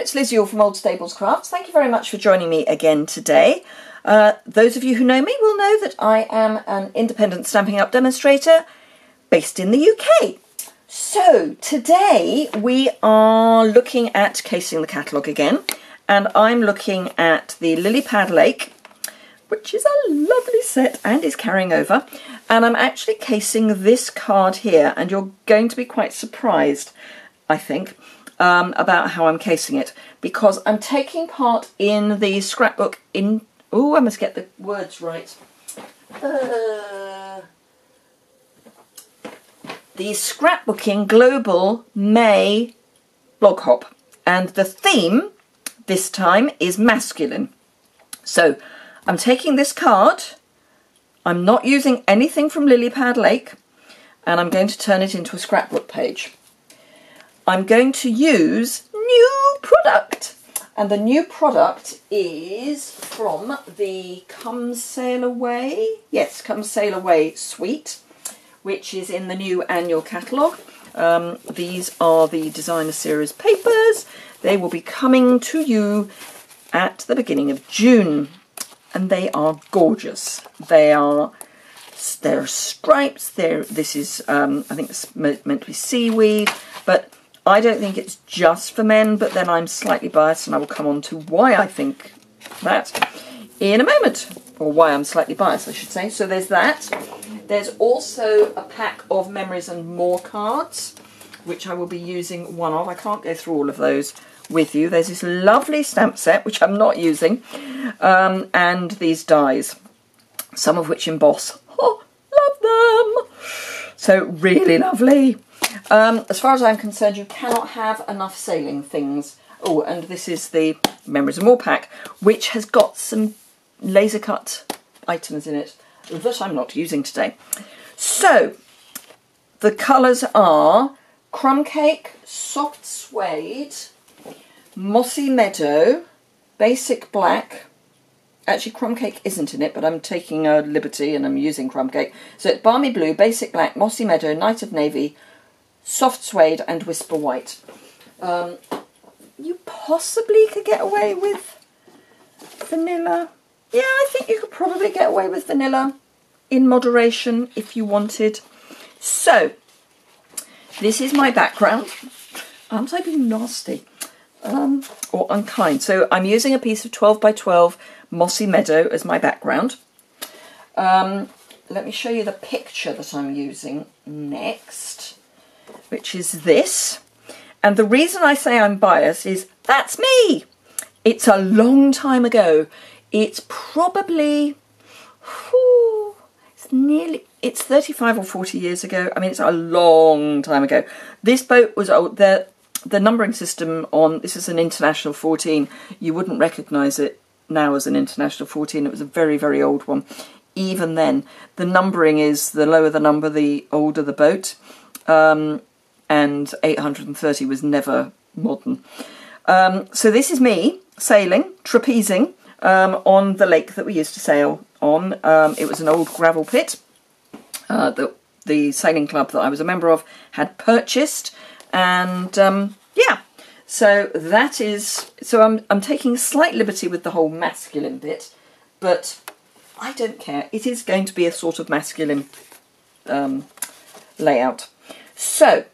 it's Liz Yuille from Old Stables Crafts. Thank you very much for joining me again today. Uh, those of you who know me will know that I am an independent Stampin' Up demonstrator based in the UK. So today we are looking at casing the catalogue again and I'm looking at the Lily Pad Lake which is a lovely set and is carrying over and I'm actually casing this card here and you're going to be quite surprised I think um, about how I'm casing it because I'm taking part in the scrapbook in... Oh, I must get the words right. Uh, the Scrapbooking Global May blog hop. And the theme this time is masculine. So I'm taking this card. I'm not using anything from Lilypad Lake and I'm going to turn it into a scrapbook page. I'm going to use new product. And the new product is from the Come Sail Away, yes, Come Sail Away suite, which is in the new annual catalogue. Um, these are the designer series papers. They will be coming to you at the beginning of June. And they are gorgeous. They are there are stripes. There, this is um, I think it's meant to be seaweed, but I don't think it's just for men, but then I'm slightly biased and I will come on to why I think that in a moment, or why I'm slightly biased, I should say. So there's that. There's also a pack of Memories and More cards, which I will be using one of. I can't go through all of those with you. There's this lovely stamp set, which I'm not using, um, and these dies, some of which emboss. Oh, love them! So really lovely. Um, as far as I'm concerned, you cannot have enough sailing things. Oh, and this is the Memories and More pack, which has got some laser cut items in it that I'm not using today. So, the colours are Crumb Cake, Soft Suede, Mossy Meadow, Basic Black, actually crumb cake isn't in it but I'm taking a liberty and I'm using crumb cake so it's balmy blue basic black mossy meadow night of navy soft suede and whisper white. Um, you possibly could get away with vanilla. Yeah, I think you could probably get away with vanilla in moderation if you wanted. So, this is my background. Aren't I being nasty? Um, or unkind. So I'm using a piece of 12 by 12 Mossy Meadow as my background. Um, let me show you the picture that I'm using next which is this. And the reason I say I'm biased is that's me. It's a long time ago. It's probably, whew, it's nearly, it's 35 or 40 years ago. I mean, it's a long time ago. This boat was old. The, the numbering system on, this is an International 14. You wouldn't recognise it now as an International 14. It was a very, very old one. Even then, the numbering is the lower the number, the older the boat. Um, and 830 was never modern. Um, so this is me sailing, trapezing um, on the lake that we used to sail on. Um, it was an old gravel pit uh, that the sailing club that I was a member of had purchased, and um, yeah. So that is so I'm I'm taking slight liberty with the whole masculine bit, but I don't care. It is going to be a sort of masculine um, layout. So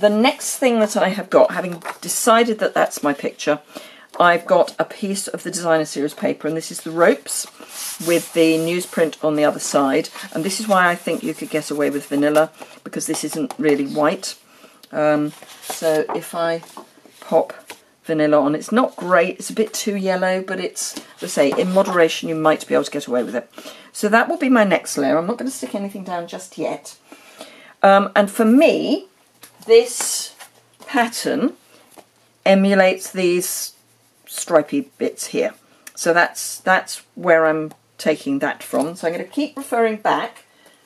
the next thing that I have got, having decided that that's my picture, I've got a piece of the designer series paper and this is the ropes with the newsprint on the other side. And this is why I think you could get away with vanilla because this isn't really white. Um, so if I pop vanilla on it's not great it's a bit too yellow but it's let's say in moderation you might be able to get away with it. So that will be my next layer. I'm not going to stick anything down just yet. Um, and for me this pattern emulates these stripy bits here. So that's that's where I'm taking that from. So I'm going to keep referring back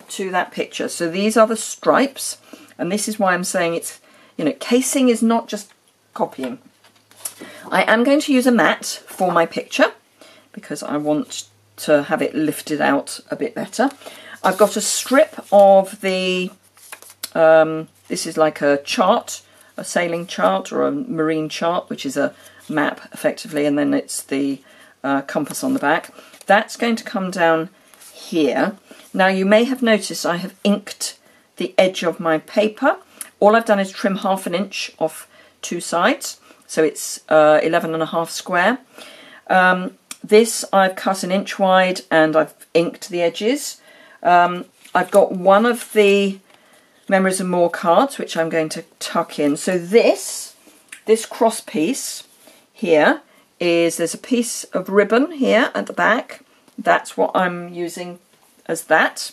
to that picture. So these are the stripes, and this is why I'm saying it's, you know, casing is not just copying. I am going to use a mat for my picture because I want to have it lifted out a bit better. I've got a strip of the um, this is like a chart a sailing chart or a marine chart, which is a map effectively, and then it's the uh, compass on the back. That's going to come down here. Now you may have noticed I have inked the edge of my paper. All I've done is trim half an inch off two sides, so it's uh, 11 and a half square. Um, this I've cut an inch wide and I've inked the edges. Um, I've got one of the Memories and More cards which I'm going to tuck in. So this, this cross piece here is there's a piece of ribbon here at the back. That's what I'm using as that.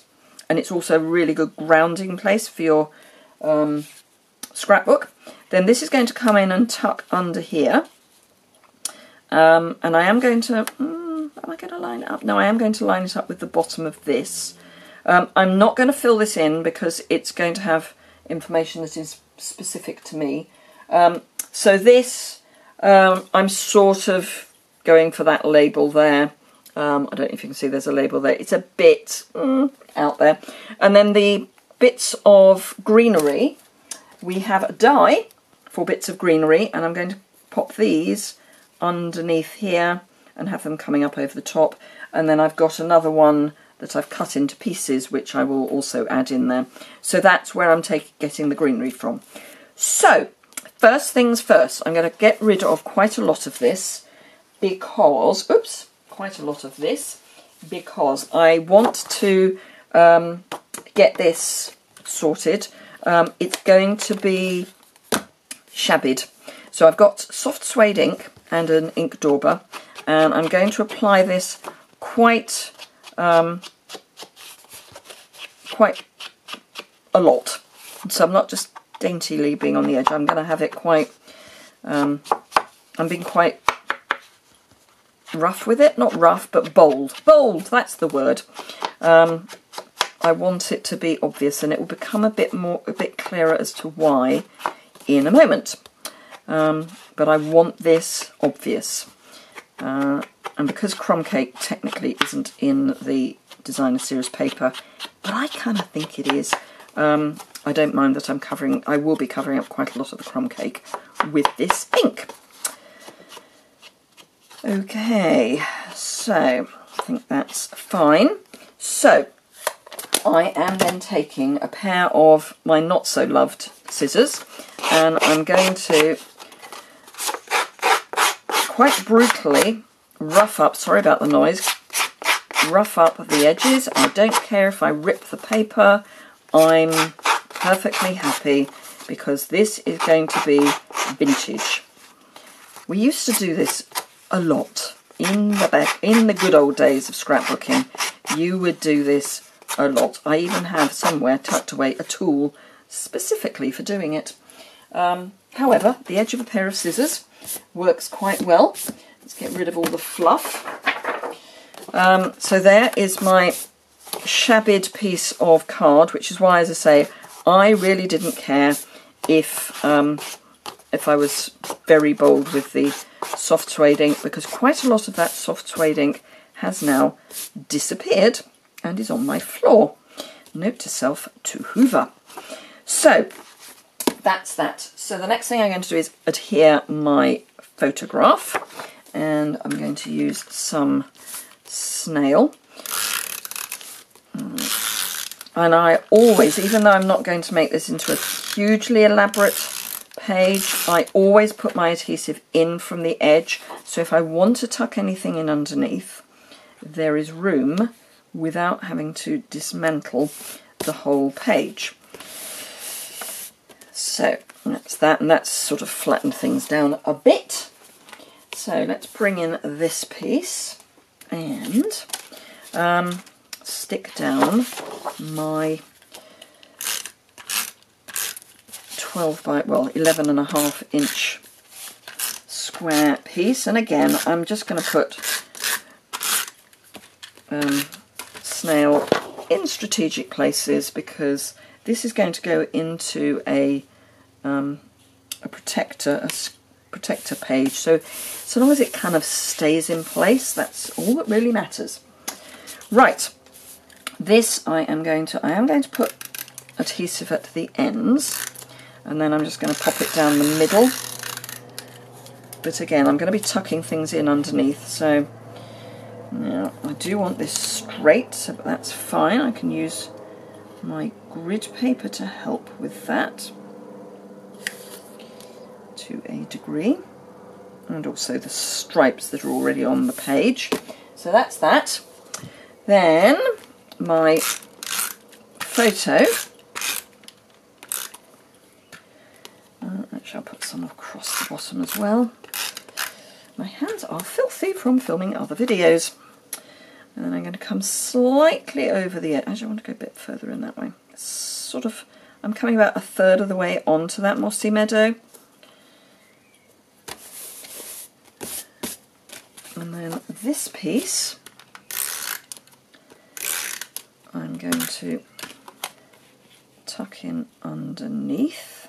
And it's also a really good grounding place for your um, scrapbook. Then this is going to come in and tuck under here. Um, and I am going to, mm, am I going to line it up? No, I am going to line it up with the bottom of this. Um, I'm not going to fill this in because it's going to have information that is specific to me. Um, so this, um, I'm sort of going for that label there. Um, I don't know if you can see there's a label there. It's a bit mm, out there. And then the bits of greenery, we have a die for bits of greenery and I'm going to pop these underneath here and have them coming up over the top. And then I've got another one that I've cut into pieces, which I will also add in there. So that's where I'm taking getting the greenery from. So, first things first, I'm going to get rid of quite a lot of this because, oops, quite a lot of this because I want to um, get this sorted. Um, it's going to be shabbied. So I've got soft suede ink and an ink dauber and I'm going to apply this quite um, quite a lot. So I'm not just daintily being on the edge. I'm going to have it quite um, I'm being quite rough with it. Not rough but bold. Bold that's the word. Um, I want it to be obvious and it will become a bit more a bit clearer as to why in a moment. Um, but I want this obvious. Uh, and because crumb cake technically isn't in the designer series paper, but I kind of think it is, um, I don't mind that I'm covering, I will be covering up quite a lot of the crumb cake with this ink. Okay, so I think that's fine. So I am then taking a pair of my not so loved scissors and I'm going to quite brutally rough up, sorry about the noise, rough up the edges. I don't care if I rip the paper, I'm perfectly happy because this is going to be vintage. We used to do this a lot in the back, in the good old days of scrapbooking. You would do this a lot. I even have somewhere tucked away a tool specifically for doing it. Um, however, the edge of a pair of scissors works quite well. Let's get rid of all the fluff. Um, so there is my shabbied piece of card, which is why, as I say, I really didn't care if um, if I was very bold with the soft suede ink, because quite a lot of that soft suede ink has now disappeared and is on my floor. Note to self to hoover. So that's that. So the next thing I'm going to do is adhere my photograph and I'm going to use some snail. Mm. And I always, even though I'm not going to make this into a hugely elaborate page, I always put my adhesive in from the edge. So if I want to tuck anything in underneath, there is room without having to dismantle the whole page. So that's that, and that's sort of flattened things down a bit. So let's bring in this piece and um, stick down my 12 by, well, 11 and a half inch square piece. And again, I'm just going to put um, snail in strategic places because this is going to go into a um, a protector, a protector page. So, so long as it kind of stays in place, that's all that really matters. Right, this I am going to, I am going to put adhesive at the ends. and then I'm just going to pop it down the middle. But again, I'm going to be tucking things in underneath, so now I do want this straight, so that's fine. I can use my grid paper to help with that to a degree and also the stripes that are already on the page. So that's that. Then my photo. Uh, actually, I'll put some across the bottom as well. My hands are filthy from filming other videos. And then I'm going to come slightly over the edge. Actually, I want to go a bit further in that way. Sort of, I'm coming about a third of the way onto that mossy meadow. And then this piece, I'm going to tuck in underneath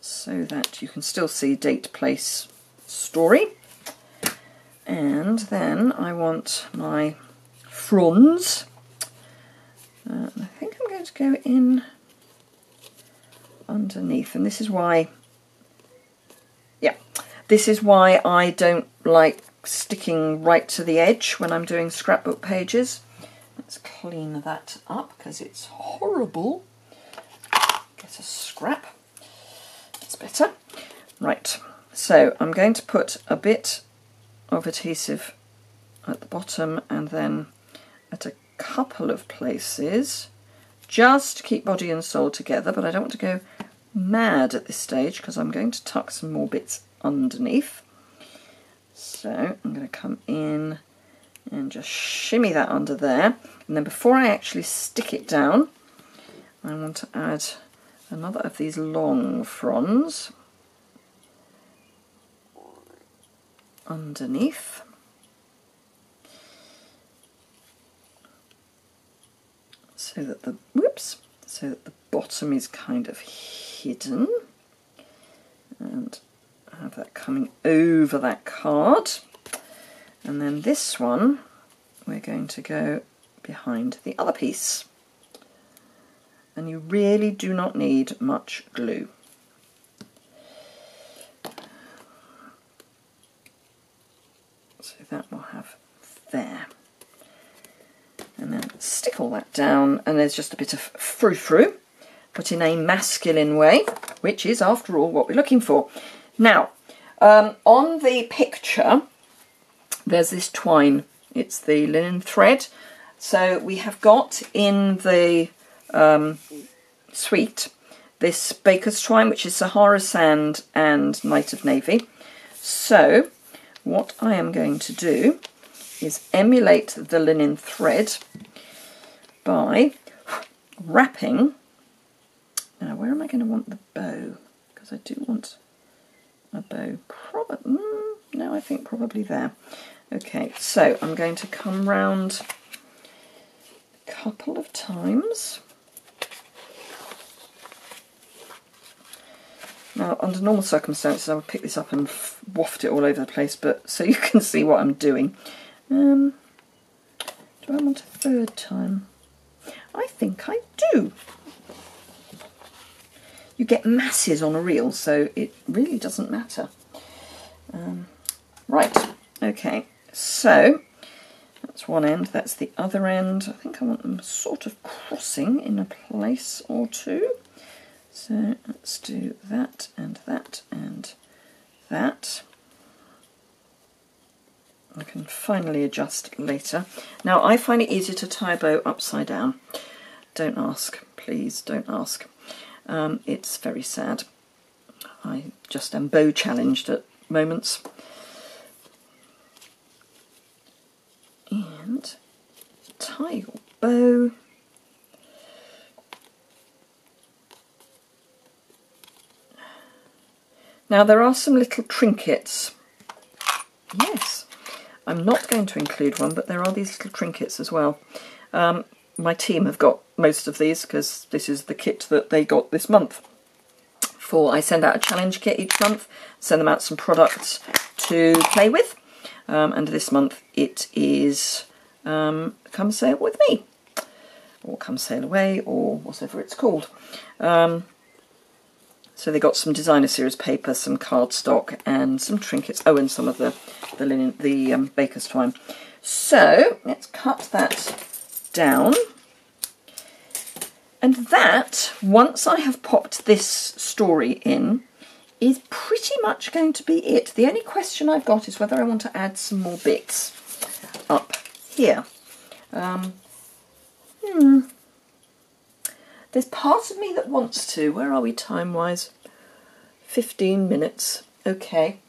so that you can still see date, place, story. And then I want my fronds. Uh, I think I'm going to go in underneath, and this is why yeah this is why I don't like sticking right to the edge when I'm doing scrapbook pages. Let's clean that up because it's horrible. Get a scrap. It's better. Right, so I'm going to put a bit of adhesive at the bottom and then at a couple of places just to keep body and soul together but I don't want to go mad at this stage because I'm going to tuck some more bits underneath. So I'm going to come in and just shimmy that under there. And then before I actually stick it down, I want to add another of these long fronds underneath. So that the, whoops, so that the bottom is kind of hidden. And have that coming over that card. And then this one, we're going to go behind the other piece. And you really do not need much glue. So that will have there. And then stick all that down, and there's just a bit of frou-frou, but in a masculine way, which is, after all, what we're looking for. Now, um, on the picture, there's this twine. It's the linen thread. So we have got in the um, suite this baker's twine, which is Sahara Sand and Night of Navy. So what I am going to do is emulate the linen thread by wrapping. Now, where am I going to want the bow? Because I do want a bow. Probably, mm, no, I think probably there. Okay, so I'm going to come round a couple of times. Now, under normal circumstances, I would pick this up and waft it all over the place, but so you can see what I'm doing. Um, do I want a third time? I think I do you get masses on a reel, so it really doesn't matter. Um, right, okay, so that's one end, that's the other end. I think I want them sort of crossing in a place or two. So let's do that and that and that. I can finally adjust later. Now I find it easier to tie a bow upside down. Don't ask, please don't ask. Um, it's very sad. I just am bow challenged at moments. And tie your bow. Now there are some little trinkets. Yes, I'm not going to include one, but there are these little trinkets as well. Um, my team have got most of these because this is the kit that they got this month. For I send out a challenge kit each month, send them out some products to play with, um, and this month it is um, come sail with me. or Come Sail Away, or whatever it's called. Um, so they got some designer series paper, some cardstock, and some trinkets. Oh, and some of the the linen, the um, baker's twine. So let's cut that down. And that, once I have popped this story in, is pretty much going to be it. The only question I've got is whether I want to add some more bits up here. Um, hmm. There's part of me that wants to. Where are we time-wise? 15 minutes. Okay.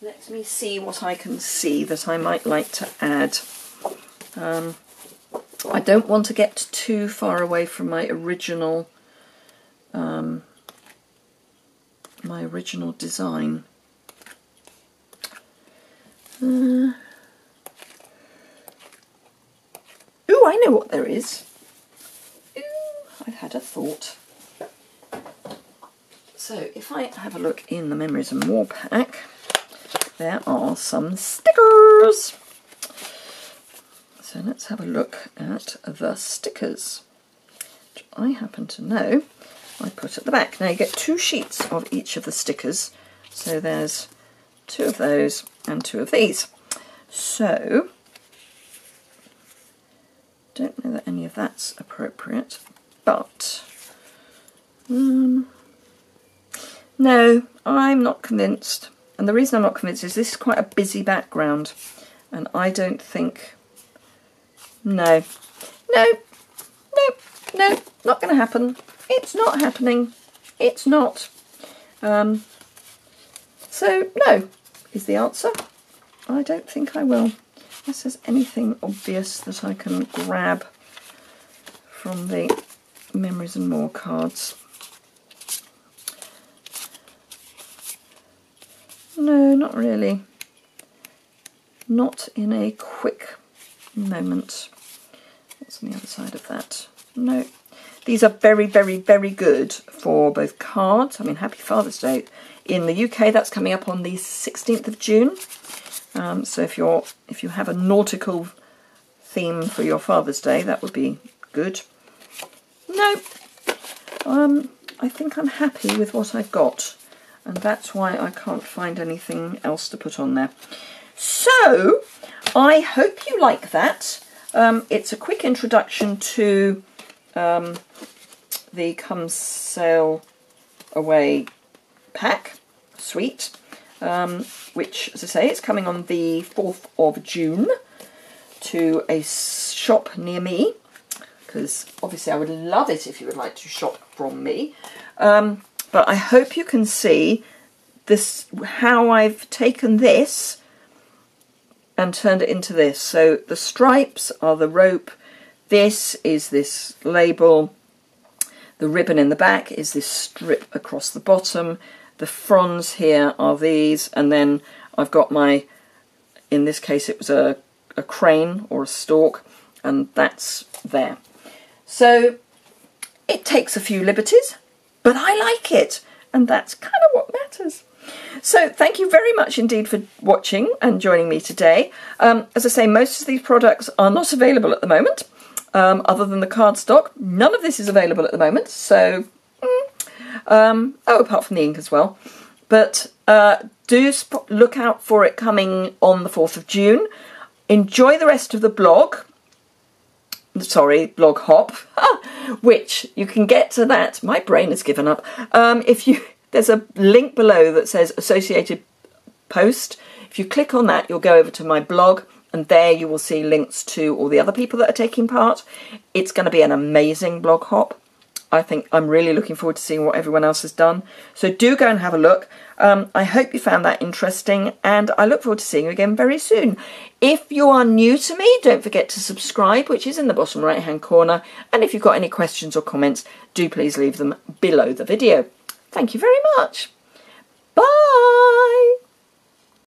Let me see what I can see that I might like to add. Um, I don't want to get too far away from my original um, my original design. Uh, ooh, I know what there is. Ooh, I've had a thought. So if I have a look in the Memories and More pack, there are some stickers. So let's have a look at the stickers, which I happen to know I put at the back. Now you get two sheets of each of the stickers. So there's two of those and two of these. So, don't know that any of that's appropriate, but um, no, I'm not convinced. And the reason I'm not convinced is this is quite a busy background and I don't think no. No. No. No. Not going to happen. It's not happening. It's not. Um, so, no is the answer. I don't think I will. Unless there's anything obvious that I can grab from the Memories and More cards. No, not really. Not in a quick moment. What's on the other side of that? No. These are very, very, very good for both cards. I mean, Happy Father's Day. In the UK, that's coming up on the 16th of June. Um, so if you're if you have a nautical theme for your Father's Day, that would be good. No, um, I think I'm happy with what I've got, and that's why I can't find anything else to put on there. So I hope you like that. Um, it's a quick introduction to um, the Come Sail Away pack suite, um, which, as I say, it's coming on the 4th of June to a shop near me, because obviously I would love it if you would like to shop from me. Um, but I hope you can see this how I've taken this and turned it into this. So the stripes are the rope, this is this label, the ribbon in the back is this strip across the bottom, the fronds here are these, and then I've got my, in this case it was a, a crane or a stork, and that's there. So it takes a few liberties, but I like it, and that's kind of what matters. So thank you very much indeed for watching and joining me today. Um, as I say, most of these products are not available at the moment, um, other than the cardstock. None of this is available at the moment, so... Mm, um, oh, apart from the ink as well. But uh, do look out for it coming on the 4th of June. Enjoy the rest of the blog. Sorry, blog hop, which you can get to that. My brain has given up. Um, if you there's a link below that says associated post. If you click on that, you'll go over to my blog and there you will see links to all the other people that are taking part. It's going to be an amazing blog hop. I think I'm really looking forward to seeing what everyone else has done. So do go and have a look. Um, I hope you found that interesting and I look forward to seeing you again very soon. If you are new to me, don't forget to subscribe, which is in the bottom right hand corner. And if you've got any questions or comments, do please leave them below the video. Thank you very much. Bye.